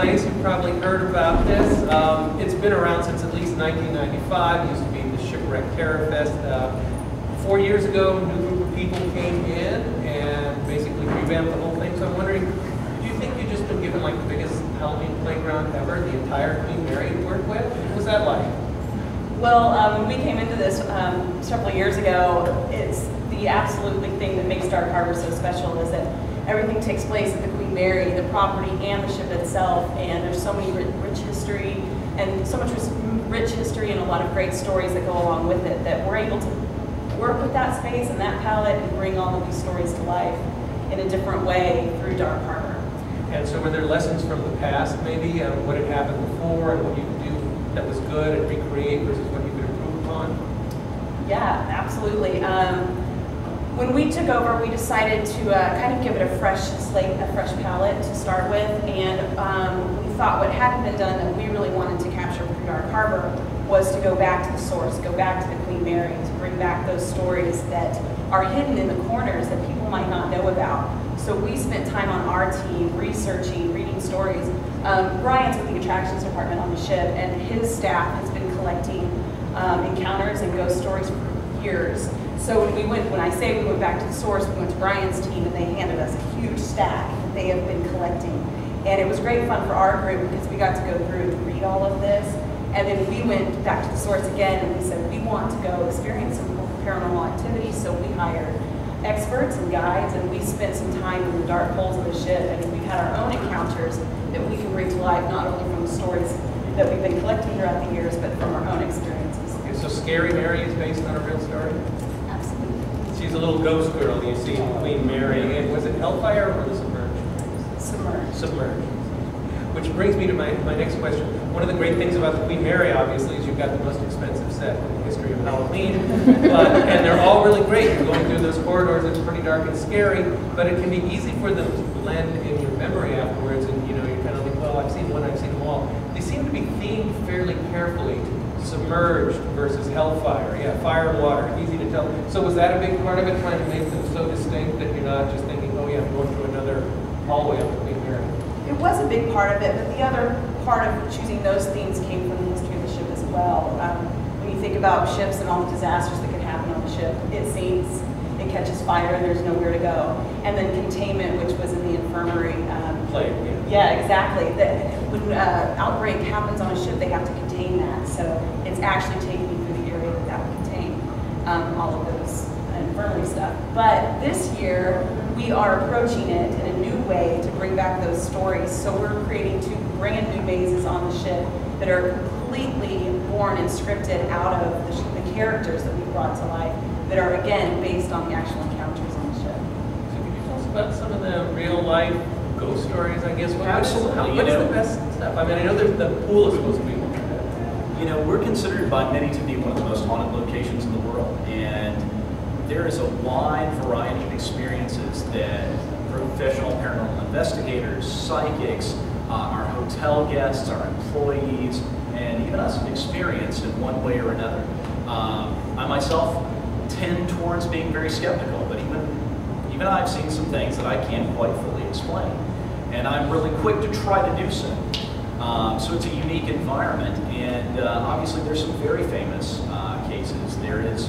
place. You've probably heard about this. Um, it's been around since at least 1995. It used to be the Shipwreck Terror Fest. Uh, four years ago, a new group of people came in and basically revamped the whole thing. So I'm wondering, do you think you've just been given like the biggest Halloween playground ever, the entire Queen Mary to work with? What was that like? Well, um, when we came into this um, several years ago, it's the absolutely thing that makes Dark Harbor so special is that everything takes place at the Queen Mary, the property and the ship itself, and there's so many rich history and so much rich history and a lot of great stories that go along with it that we're able to work with that space and that palette and bring all of these stories to life in a different way through Dark Harbor. And so were there lessons from the past, maybe, uh, what had happened before and what you could do that was good and recreate versus what you could improve upon? Yeah, absolutely. Um, when we took over, we decided to uh, kind of give it a fresh slate, a fresh palette to start with, and um, we thought what hadn't been done that we really wanted to capture for Dark Harbor was to go back to the source, go back to the Queen Mary, to bring back those stories that are hidden in the corners that people might not know about. So we spent time on our team researching, reading stories. Um, Brian's with the attractions department on the ship, and his staff has been collecting um, encounters and ghost stories years. So when we went, when I say we went back to the source, we went to Brian's team and they handed us a huge stack that they have been collecting. And it was great fun for our group because we got to go through and read all of this. And then we went back to the source again and we said, we want to go experience some paranormal activity. So we hired experts and guides and we spent some time in the dark holes of the ship and we've had our own encounters that we can bring to life, not only from the stories that we've been collecting throughout the years, but from our own experiences. So Scary Mary is based on a real story? Absolutely. She's a little ghost girl you see Queen Mary. And was it Hellfire or the Submerged? Submerged. Submerged. Which brings me to my, my next question. One of the great things about the Queen Mary, obviously, is you've got the most expensive set in the history of Halloween. but, and they're all really great. You're going through those corridors, it's pretty dark and scary, but it can be easy for them to blend in your memory afterwards. And you know, you're kind of like, well, I've seen one, I've seen them all. They seem to be themed fairly carefully. Submerged versus Hellfire. Yeah, fire and water, easy to tell. So was that a big part of it, trying to make them so distinct that you're not just thinking, oh yeah, I'm going through another hallway on the Queen Mary? It was a big part of it, but the other part of choosing those themes came from the history of the ship as well. Um, when you think about ships and all the disasters that could happen on the ship, it sinks, it catches fire, and there's nowhere to go. And then containment, which was in the infirmary. Um, Plague, yeah. yeah, exactly. The, when uh, outbreak happens on a ship, they have to contain that. So it's actually taking you through the area that that would contain um, all of those infirmary stuff. But this year, we are approaching it in a new way to bring back those stories. So we're creating two brand new mazes on the ship that are completely born and scripted out of the, the characters that we brought to life that are, again, based on the actual encounters on the ship. So could you tell us about some of the real life ghost stories, I guess? What- Absolutely, What is, you what is know. the best stuff? I mean, I know there's, the pool is supposed to be one. You know, we're considered by many to be one of the most haunted locations in the world, and there is a wide variety of experiences that professional paranormal investigators, psychics, uh, our hotel guests, our employees, and even us have experienced in one way or another. Um, I myself tend towards being very skeptical, but even even I've seen some things that I can't quite fully explain, and I'm really quick to try to do so. Um, so it's a unique environment, and uh, obviously there's some very famous uh, cases. There is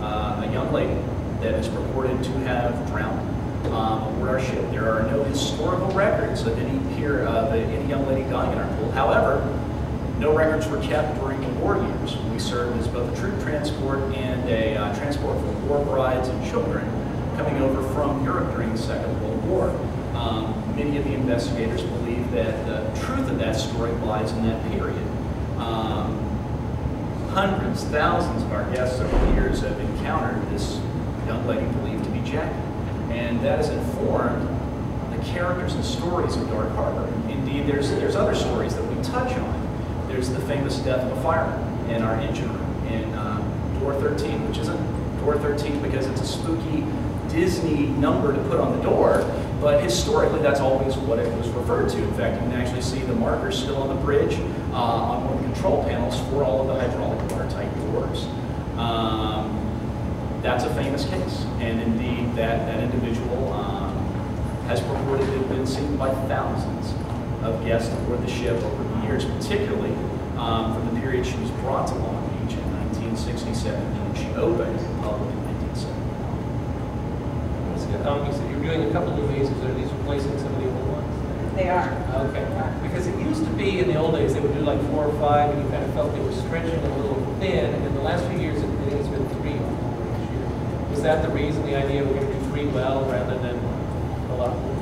uh, a young lady that is purported to have drowned um, aboard our ship. There are no historical records of any here of any young lady dying in our pool. However, no records were kept during the war years. We served as both a troop transport and a uh, transport for war brides and children coming over from Europe during the Second World War. Um, many of the investigators believe that the truth of that story lies in that period. Um, hundreds, thousands of our guests over the years have encountered this young lady believed to be Jackie. And that has informed the characters and stories of Dark Harbor. Indeed, there's, there's other stories that we touch on. There's the famous death of a fireman in our engine room in uh, Door 13, which isn't Door 13 because it's a spooky Disney number to put on the door, but historically that's always what it was referred to. In fact, you can actually see the markers still on the bridge uh, on one of the control panels for all of the hydraulic watertight doors. Um, that's a famous case, and indeed that, that individual um, has purported to have been seen by thousands of guests aboard the ship over the years, particularly um, from the period she was brought to Long Beach in 1967 and she opened in public in 1971. You said you're doing a couple of mazes. Are these replacing some of the old ones? They are. Okay. Because it used to be in the old days, they would do like four or five, and you kind of felt they were stretching a little thin. And in the last few years, I think it's been three. Was that the reason, the idea we're going to do three well rather than a lot more?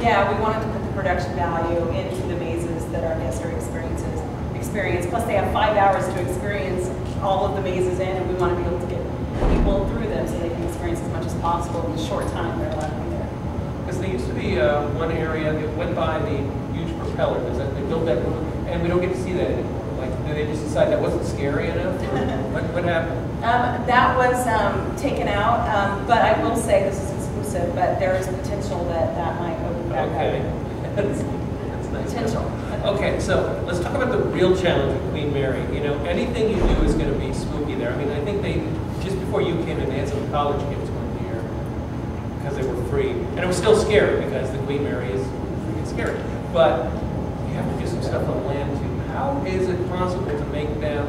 Yeah, we wanted to put the production value into the mazes that our guests are experiences, experience. Plus, they have five hours to experience all of the mazes in, and we want to be able to get people through them so they can experience as much as possible in the short time they're be there. Because there used to be uh, one area that went by the huge propeller, that they built that, and we don't get to see that anymore. Like, did they just decide that wasn't scary enough? What, what happened? Um, that was um, taken out, um, but I will say this is exclusive, but there is a potential that that might open back Okay. up. Nice. Potential. Okay, so let's talk about the real challenge of Queen Mary. You know, anything you do is going to be spooky there. I mean, I think they, just before you came in, they had some college kids because they were free. And it was still scary because the Queen Mary is freaking scary. But you have to do some stuff on land too. How is it possible to make them,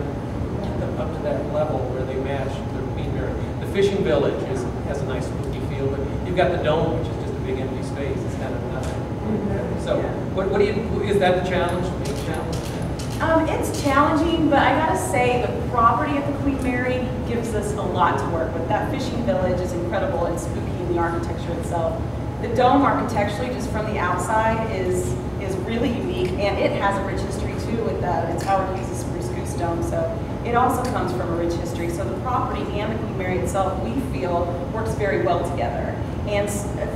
get them up to that level where they match the Queen Mary? The fishing village is, has a nice spooky feel, but you've got the dome, which is just a big empty space. It's kind of nothing. So, what, what do you, is that the challenge? Big challenge? Um, it's challenging, but I gotta say, the property of the Queen Mary us a lot to work with. That fishing village is incredible and spooky in the architecture itself. The dome architecturally, just from the outside, is is really unique, and it has a rich history too. With that, it's Howard Hughes' Spruce Goose Dome, so it also comes from a rich history. So the property and the Queen Mary itself, we feel, works very well together. And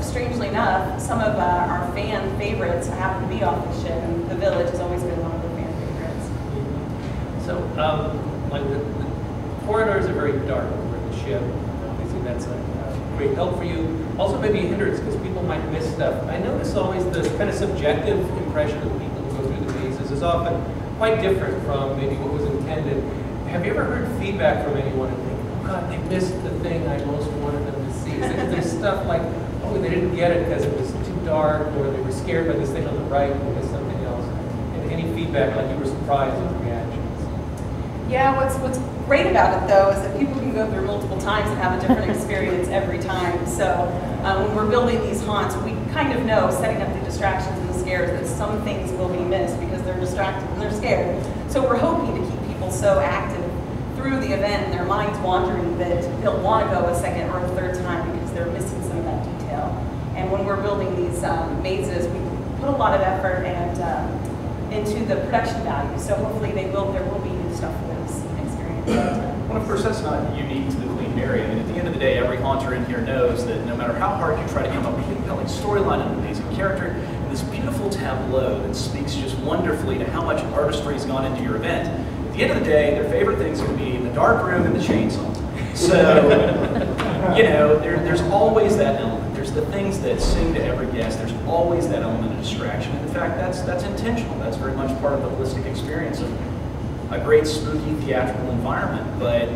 strangely enough, some of uh, our fan favorites happen to be off the ship, and the village has always been one of the fan favorites. So, um, like the, the corridors are very dark over the ship. Obviously, that's a, great help for you. Also, maybe a hindrance because people might miss stuff. I notice always the kind of subjective impression of people who go through the mazes is often quite different from maybe what was intended. Have you ever heard feedback from anyone and think, oh God, they missed the thing I most wanted them to see? Is there- There's stuff like, oh, they didn't get it because it was too dark, or they were scared by this thing on the right and missed something else. And any feedback, like you were surprised at the reactions? Yeah, what's what's great about it though is that people can go through multiple times and have a different experience every time. So um, when we're building these haunts, we kind of know, setting up the distractions and the scares, that some things will be missed because they're distracted and they're scared. So we're hoping to keep people so active through the event and their minds wandering that they'll want to go a second or a third time because they're missing some of that detail. And when we're building these um, mazes, we put a lot of effort and um, into the production value. So hopefully they will, there will be new stuff for them Well, of course, that's not unique to the Queen Mary. I mean, at the end of the day, every haunter in here knows that no matter how hard you try to come up with a compelling storyline and an amazing character, and this beautiful tableau that speaks just wonderfully to how much artistry has gone into your event, at the end of the day, their favorite things going to be the dark room and the chainsaw. So, you know, there, there's always that element. There's the things that sing to every guest. There's always that element of distraction. And in fact, that's that's intentional. That's very much part of the holistic experience of a great spooky theatrical environment. But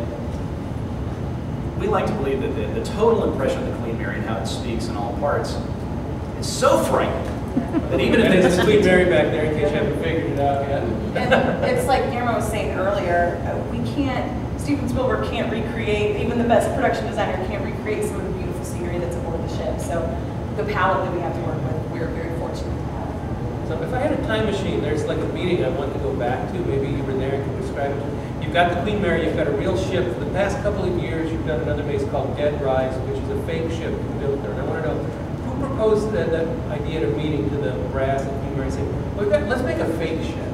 we like to believe that the, the total impression of the Queen Mary and how it speaks in all parts is so frightening that even if And things there's a Queen Mary back there in case you haven't figured it out yet. And it's like Guillermo was saying earlier, uh, we can't, Steven Spielberg can't recreate, even the best production designer can't recreate some of the beautiful scenery that's aboard the ship. So the palette that we have to work with, we're very fortunate to have. So if I had a time machine, there's like a meeting I want to go back to, maybe you were there and can describe it. You've got the Queen Mary, you've got a real ship. For the past couple of years, you've done another base called Dead Rise, which is a fake ship you built there. And I want to know, who proposed that, that idea of meeting to the brass at Queen Mary saying, well, got, let's make a fake ship.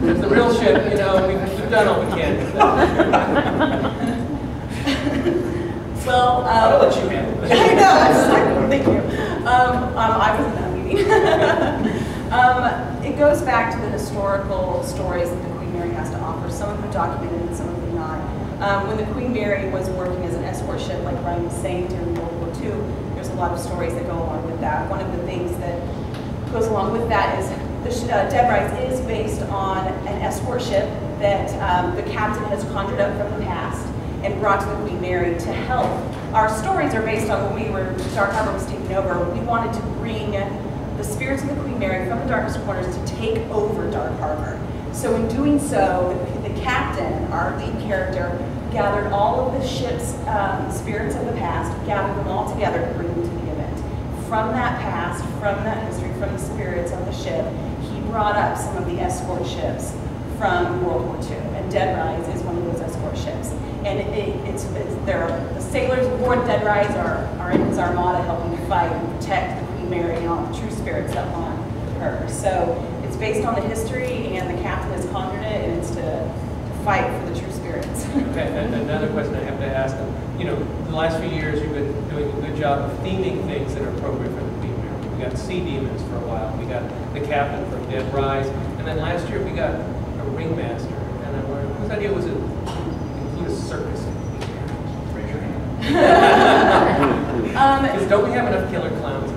Because the real ship, you know, we've, we've done all we can. with that. Well, I'll um, let you handle I it. know, I like, thank you. Um, um, I was in that meeting. um, it goes back to the historical stories that the Queen Mary has to offer. Some of them documented and some of them not. Um, when the Queen Mary was working as an escort ship, like Brian was saying during World War II, there's a lot of stories that go along with that. One of the things that goes along with that is the uh, Dead Rise is based on an escort ship that um, the captain has conjured up from the past and brought to the Queen Mary to help. Our stories are based on when we were, Dark Harbor was taken over, we wanted to bring spirits of the Queen Mary from the darkest corners to take over Dark Harbor. So in doing so, the, the captain, our lead character, gathered all of the ship's um, spirits of the past, gathered them all together to bring them to the event. From that past, from that history, from the spirits of the ship, he brought up some of the escort ships from World War II, and Dead Rise is one of those escort ships. And it, it's, it's there the sailors aboard Dead Rise are, are in his armada helping fight and protect the Mary and all the true spirits that haunt her. So it's based on the history, and the captain has conjured it, and it's to, to fight for the true spirits. Okay, and another question I have to ask, them. you know, the last few years, you've been doing a good job of theming things that are appropriate for the Queen Mary. We got sea demons for a while, we got the captain from Dead Rise, and then last year we got a ringmaster. And I'm wondering, whose idea was it to include a circus in Queen Mary? Raise your hand. Um, Because don't we have enough killer clowns?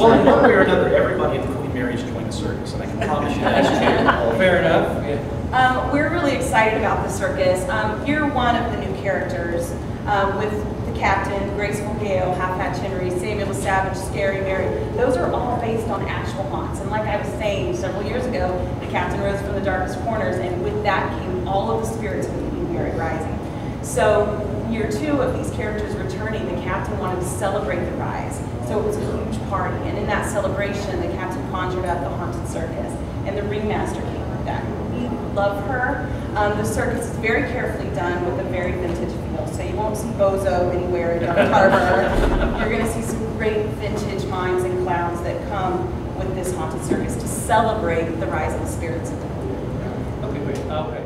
Well, in one way or another, everybody at the Queen Mary's joined the circus, and I can promise you that's true. Fair enough, yeah. Um, we're really excited about the circus. Um, you're one of the new characters um, with the captain, Graceful Gale, Half Hatch Henry, Samuel Savage, Scary Mary. Those are all based on actual haunts. And like I was saying several years ago, the captain rose from the darkest corners, and with that came all of the spirits of the Queen Mary rising. So year two of these characters returning, the captain wanted to celebrate the rise. So it was a huge party, and in that celebration, the captain conjured up the haunted circus, and the ringmaster came with that. We love her. Um, the circus is very carefully done with a very vintage feel, so you won't see Bozo anywhere in Dark Harbor. You're going to see some great vintage mimes and clowns that come with this haunted circus to celebrate the rise of the spirits of the Queen. Okay, great. Okay.